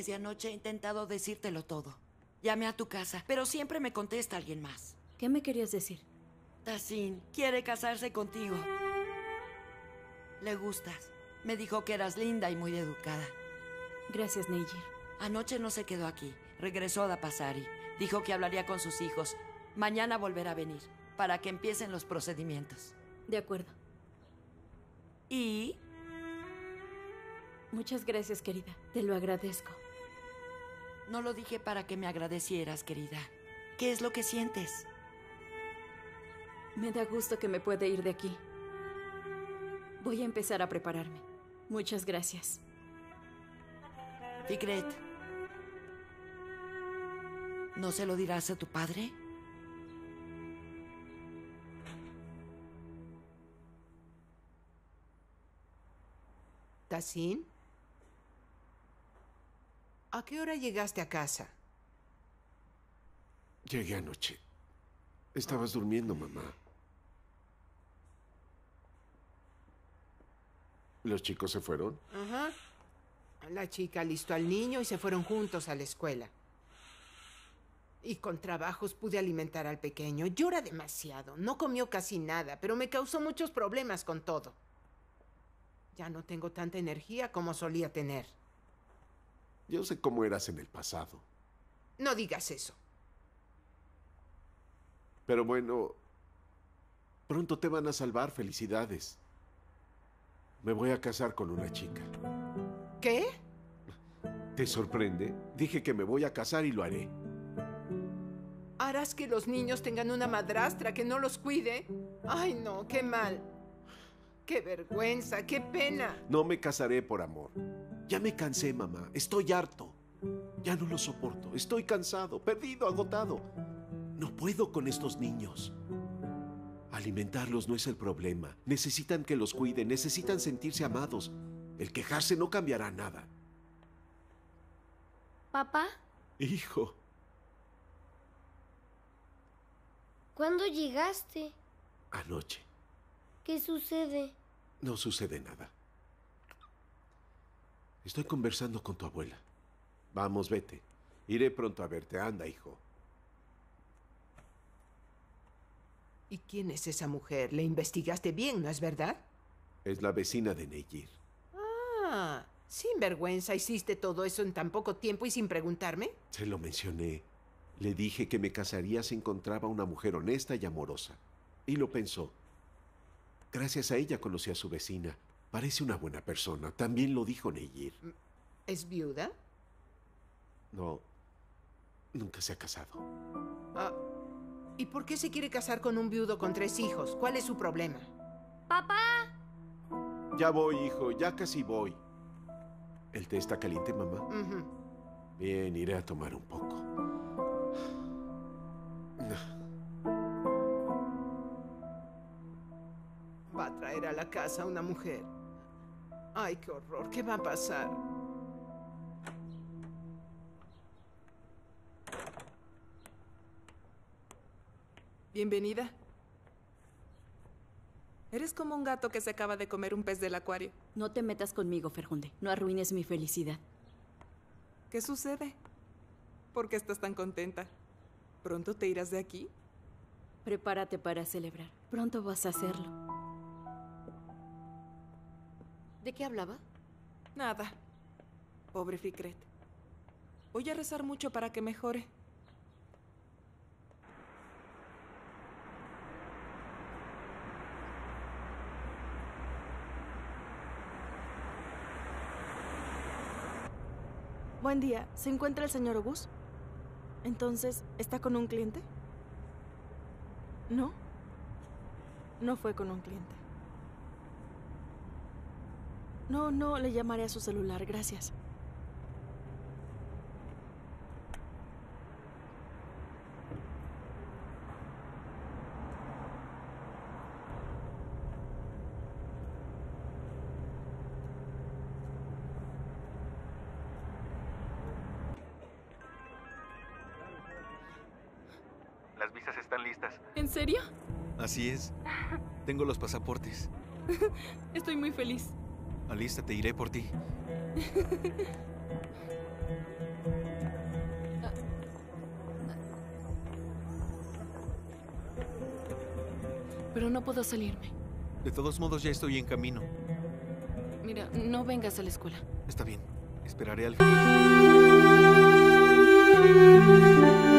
Desde anoche he intentado decírtelo todo. Llamé a tu casa, pero siempre me contesta alguien más. ¿Qué me querías decir? Tassin quiere casarse contigo. Le gustas. Me dijo que eras linda y muy educada. Gracias, Neijir. Anoche no se quedó aquí. Regresó a Dapasari. Dijo que hablaría con sus hijos. Mañana volverá a venir para que empiecen los procedimientos. De acuerdo. ¿Y? Muchas gracias, querida. Te lo agradezco. No lo dije para que me agradecieras, querida. ¿Qué es lo que sientes? Me da gusto que me pueda ir de aquí. Voy a empezar a prepararme. Muchas gracias. Fikret, ¿no se lo dirás a tu padre? ¿Tassin? ¿A qué hora llegaste a casa? Llegué anoche. Estabas durmiendo, mamá. ¿Los chicos se fueron? Ajá. La chica listó al niño y se fueron juntos a la escuela. Y con trabajos pude alimentar al pequeño. Llora demasiado. No comió casi nada, pero me causó muchos problemas con todo. Ya no tengo tanta energía como solía tener. Yo sé cómo eras en el pasado. No digas eso. Pero bueno, pronto te van a salvar. Felicidades. Me voy a casar con una chica. ¿Qué? ¿Te sorprende? Dije que me voy a casar y lo haré. ¿Harás que los niños tengan una madrastra que no los cuide? Ay, no, qué mal. Qué vergüenza, qué pena. No me casaré por amor. Ya me cansé, mamá. Estoy harto. Ya no lo soporto. Estoy cansado, perdido, agotado. No puedo con estos niños. Alimentarlos no es el problema. Necesitan que los cuiden, necesitan sentirse amados. El quejarse no cambiará nada. Papá, Hijo, ¿cuándo llegaste? anoche. ¿Qué sucede? No sucede nada. Estoy conversando con tu abuela. Vamos, vete. Iré pronto a verte. Anda, hijo. ¿Y quién es esa mujer? Le investigaste bien, ¿no es verdad? Es la vecina de Neyir. Ah, sin vergüenza hiciste todo eso en tan poco tiempo y sin preguntarme. Se lo mencioné. Le dije que me casaría si encontraba una mujer honesta y amorosa. Y lo pensó. Gracias a ella conocí a su vecina. Parece una buena persona. También lo dijo Neyir. ¿Es viuda? No, nunca se ha casado. Ah, ¿Y por qué se quiere casar con un viudo con tres hijos? ¿Cuál es su problema? Papá, Ya voy, hijo, ya casi voy. ¿El té está caliente, mamá? Bien, iré a tomar un poco. Va a traer a la casa a una mujer. Ay, qué horror. ¿Qué va a pasar? Bienvenida. Eres como un gato que se acaba de comer un pez del acuario. No te metas conmigo, Ferjunde. No arruines mi felicidad. ¿Qué sucede? ¿Por qué estás tan contenta? ¿Pronto te irás de aquí? Prepárate para celebrar. Pronto vas a hacerlo. ¿De qué hablaba? Nada. Pobre Fikret. Voy a rezar mucho para que mejore. Buen día. ¿Se encuentra el señor Obus? Entonces, ¿está con un cliente? ¿No? No fue con un cliente. No, no, le llamaré a su celular, gracias. Las visas están listas. ¿En serio? Así es. Tengo los pasaportes. Estoy muy feliz. Alístate, iré por ti. Pero no puedo salirme. De todos modos, ya estoy en camino. Mira, no vengas a la escuela. Está bien. Esperaré al...